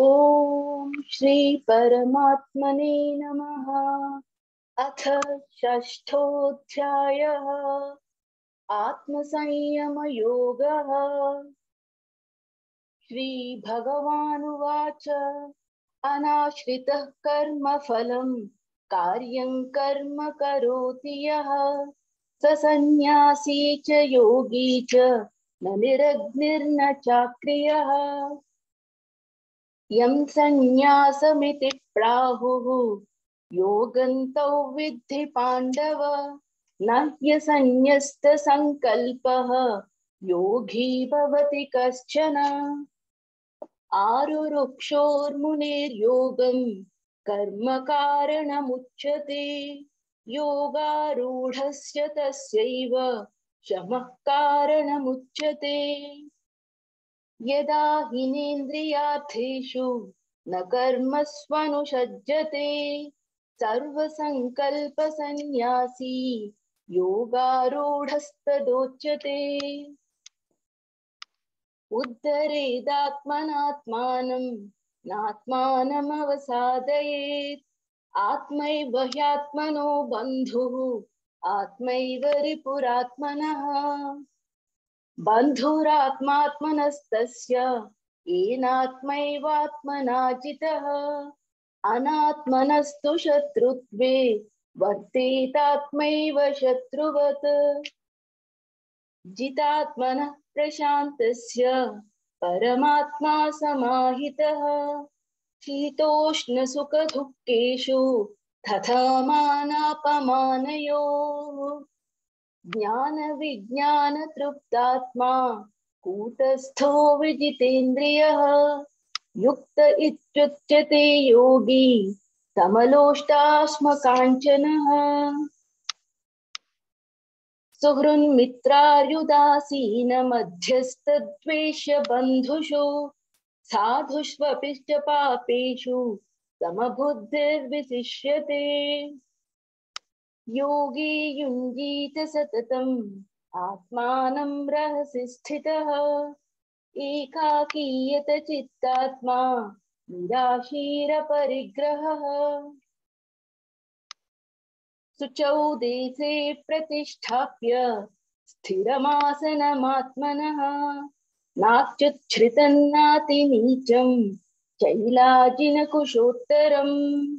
ॐ श्री परमात्मने नमः। अथ षष्ठोऽध्यायः। आत्मसंयमयोगः। श्रीभगवानुवाच। अनाश्रितः कर्मफलं कार्यं कर्म करोति यः। स सन्न्यासी च योगी च, न निरग्निर्न चाक्रियः। यं सन्न्यासमिति प्राहुः। योगन्तौ विद्धि पाण्डव न ह्यसन्न्यस्तसङ्कल्पः योगी भवति कश्चन। आरुरुक्षोर्मुनेर्योगं कर्म कारणमुच्यते योगारूढस्य तस्यैव शमः कारणमुच्यते। यदा हिनेन्द्रियार्थेषु न कर्मस्वनुषज्यते सर्वसङ्कल्पसन्न्यासी योगारूढस्तदोच्यते। उद्धरेदात्मनात्मानं नात्मानमवसादयेत् आत्मैव ह्यात्मनो बन्धुः आत्मैव रिपुरात्मनः। बन्धुरात्मात्मनस्तस्य अनात्मनस्तु शत्रुत्वे वर्तेतात्मैव शत्रुवत्। जितात्मनः प्रशान्तस्य परमात्मा समाहितः। शीतोष्णसुखदुःखेषु तथा मानापमानयोः। ज्ञानविज्ञानतृप्तात्मा कूटस्थो विजितेन्द्रियः युक्त इत्युच्यते योगी समलोष्टास्मकाञ्चनः सुहृन्मित्रार्युदासीनमध्यस्तद्वेष्य बन्धुषु साधुष्वपि च पापेषु समबुद्धिर्विशिष्यते। योगी युञ्जीत सततम्, आत्मानं रहसि स्थितः एकाकीयत चित्तात्मा निराशीरपरिग्रहः शुचौ देशे प्रतिष्ठाप्य, स्थिरमासनमात्मनः। नात्युच्छ्रितन्नातिनीचं, चैलाजिनकुशोत्तरम्।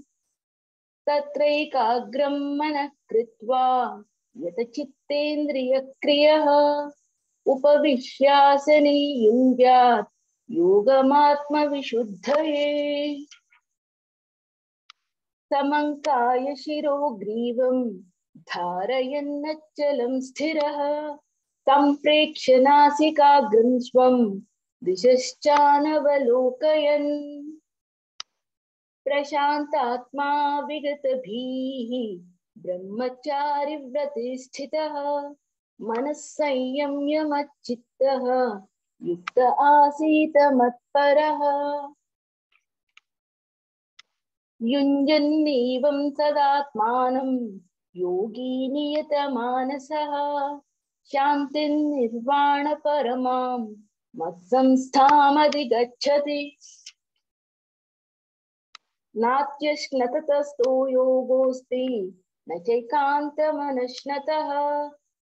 तत्रैकाग्रं मनः कृत्वा यतचित्तेन्द्रियक्रियः उपविश्यासने युञ्ज्यात् योगमात्मविशुद्धये। समङ्काय शिरो ग्रीवं धारयन्नच्चलं स्थिरः। सम्प्रेक्ष्य नासिकाग्रं स्वं दिशश्चानवलोकयन्। प्रशान्तात्मा विगतभीः ब्रह्मचारिव्रते स्थितः मनः संयम्य मच्चित्तः, युक्त आसीत मत्परः। युञ्जन्नेवं सदात्मानं, योगी नियतमानसः शान्तिर्निर्वाणपरमां मत्संस्थामधिगच्छति। नात्यश्नततस्तो योगोऽस्ति न चैकान्तमनश्नतः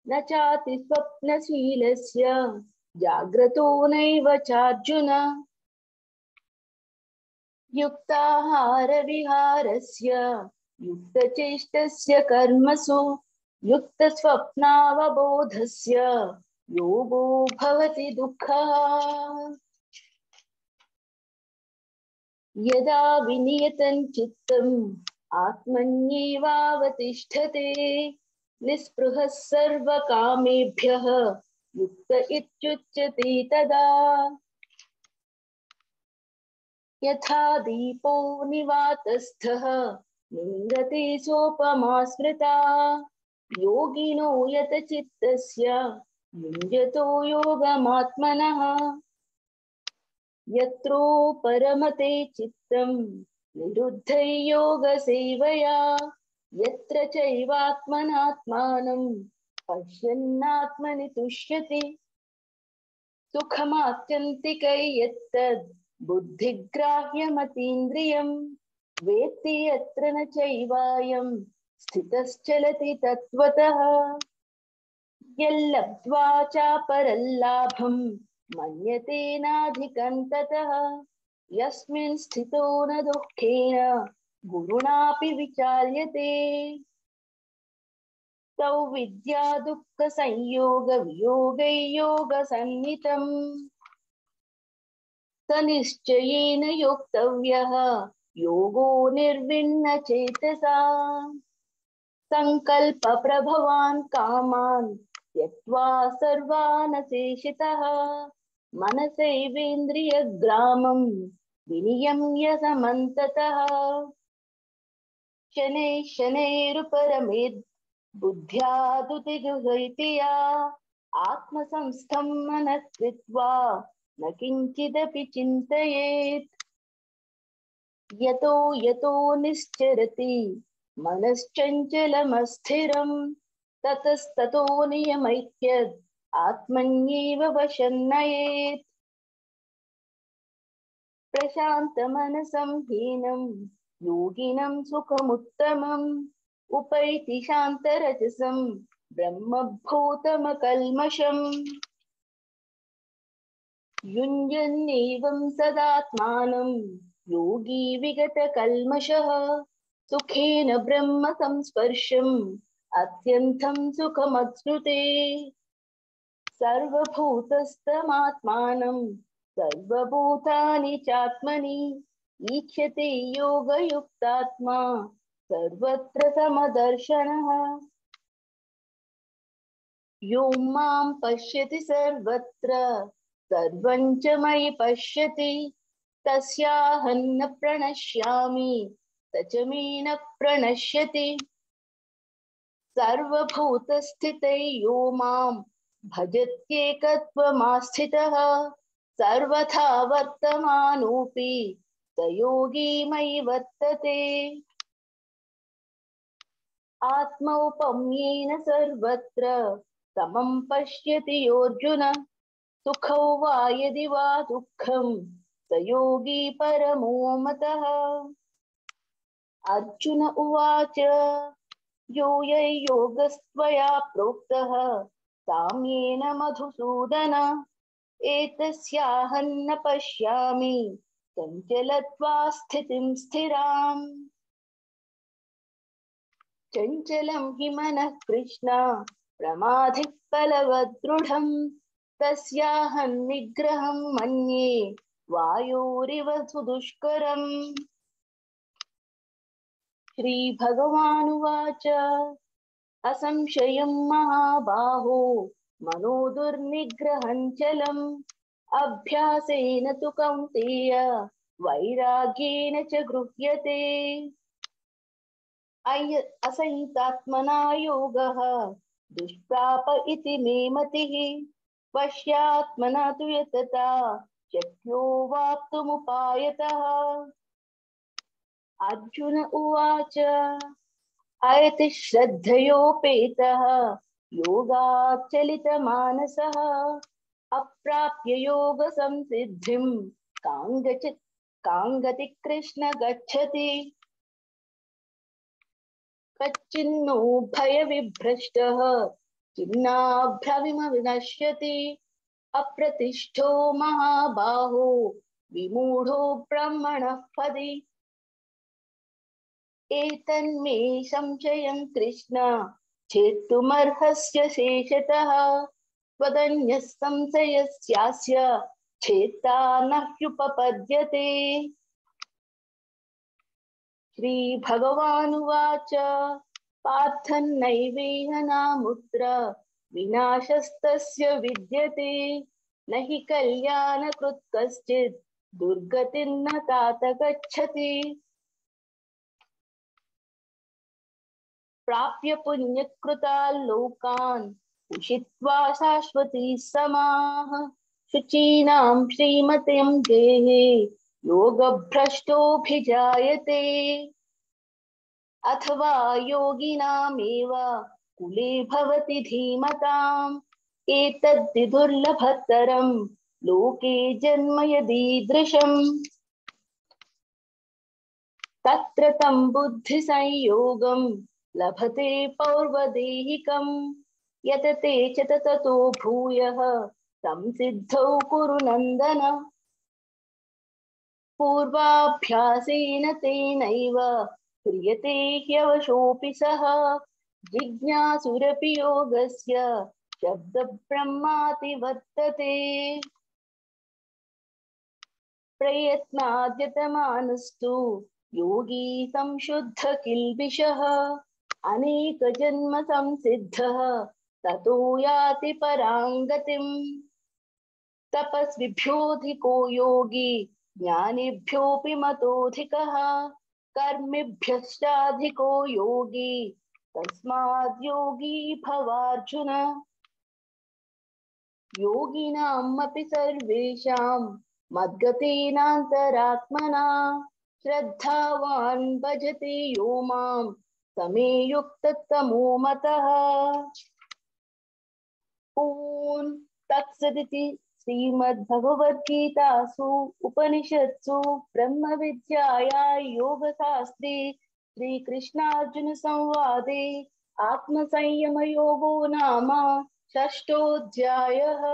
न चाति स्वप्नशीलस्य, जाग्रतो नैव चार्जुन। युक्ताहारविहारस्य, युक्तचेष्टस्य कर्मसु, युक्तस्वप्नावबोधस्य, योगो भवति दुःखः। यदा विनियतं चित्तम् आत्मन्येवावतिष्ठते, निःस्पृहः सर्वकामेभ्यः युक्त इत्युच्यते तदा। यथा दीपो निवातस्थः निङ्गते सोपमा स्मृता। योगिनो यतचित्तस्य, युञ्जतो योगमात्मनः। यत्रो परमते चित्तं निरुद्धै योगसेवया यत्र चैवात्मनात्मानं पश्यन्नात्मनि तुष्यति सुखमात्यन्तिकै यत्तद् वेत्ति यत्र न स्थितश्चलति तत्त्वतः। यल्लब्ध्वा मन्यते यस्मिन् स्थितो न दुःखेन गुरुणापि विचार्यते तौ विद्या दुःखसंयोग वियोगैयोगसन्नितम् स निश्चयेन योक्तव्यः, योगो निर्विण्णचेतसा। सङ्कल्पप्रभवान् कामान् त्यक्त्वा सर्वान् शेषितः मनसैवेन्द्रियग्रामं विनियम्य समन्ततः शनैः शनैरुपरमेद् या आत्मसंस्थं मनः कृत्वा न किञ्चिदपि चिन्तयेत्। यतो यतो निश्चरति मनश्चञ्चलमस्थिरम् ततस्ततो नियमैक्यद्। आत्मन्येव वशन्नयेत्। प्रशान्तमनसं हीनं, योगिनं सुखमुत्तमम्। उपैति शान्तरजसं, ब्रह्मभूतमकल्मषम्। युञ्जन्नेवं सदात्मानं, योगी विगतकल्मषः। सुखेन ब्रह्म संस्पर्शम्, अत्यन्तं सुखमश्नुते सर्वभूतस्थमात्मानं चात्मनि ईक्षते योगयुक्तात्मा, सर्वत्र समदर्शनः। यो माँ पश्यति सर्वत्र सर्वं च मयि पश्यति तस्याहं न प्रणश्यामि स च मे न प्रणश्यति। सर्वभूतस्थिते यो माँ भजत्येकत्वमास्थितः सर्वथा वर्तमानोऽपि स योगी मयि वर्तते आत्मौपम्येन सर्वत्र समं पश्यति योऽर्जुन, सुखौ वा यदि वा दुःखं स योगी परमो मतः। अर्जुन उवाच यो योगस्त्वया प्रोक्तः साम्येन मधुसूदन एतस्याहं न पश्यामि, चञ्चलत्वा स्थितिं स्थिराम्। चञ्चलं हि मनः कृष्ण प्रमाधिः बलवदृढम् तस्याहं निग्रहं मन्ये, वायोरिव सुदुष्करम्। श्रीभगवानुवाच। असंशयं महाबाहो मनो दुर्निग्रहं चलम् अभ्यासेन तु कौन्तेय, वैराग्येन च गृह्यते। असंहितात्मना योगः दुष्प्राप इति मे मतिः। पश्यात्मना तु यतता शक्यो वाप्तुमुपायतः। अर्जुन उवाच। अयति श्रद्धयोपेतः योगाच्चलितमानसः अप्राप्य योगसंसिद्धिं काङ्गचित् काङ्गति कृष्ण गच्छति। कच्चिन्नो भयविभ्रष्टः चिन्नाभ्रविमविनश्यति अप्रतिष्ठो महाबाहो, विमूढो ब्रह्मणः पदि। संशयं कृष्ण। छेत्तुमर्हस्य शेषतः त्वदन्यः संशयस्यास्य छेत्ता न नामुत्र विनाशस्तस्य विद्यते। दुर्गतिर्न तात गच्छति प्राप्य पुण्यकृतान् लोकान्। उषित्वा शाश्वती समाः। शुचीनां श्रीमतीं गेहे योगभ्रष्टोऽभिजायते। अथवा योगिनामेव कुले भवति धीमताम्। एतद्धि दुर्लभतरं लोके जन्म यदीदृशम् तत्र तं बुद्धिसंयोगं लभते पौर्वदेहिकं यतते च ततो भूयः। संसिद्धौ कुरु नन्दन। पूर्वाभ्यासेन तेनैव क्रियते ह्यवशोऽपि सः। जिज्ञासुरपि योगस्य वर्तते। प्रयत्नाद्यतमानस्तु। योगी संशुद्ध किल्बिषः। अनेकजन्म संसिद्धः ततो याति पराङ्गतिम् तपस्विभ्योऽधिको योगी, ज्ञानिभ्योऽपि मतोऽधिकः। कर्मिभ्यश्चाधिको योगी, तस्माद् योगी भवार्जुन। योगिनामपि सर्वेषां, मद्गतेनान्तरात्मना। श्रद्धावान् भजते यो माँ समे युक्ततमो मतः ॐ तत्सदिति श्रीमद्भगवद्गीतासु उपनिषत्सु ब्रह्मविद्याया योगशास्त्रे श्रीकृष्णार्जुनसंवादे आत्मसंयमयोगो नाम षष्ठोऽध्यायः।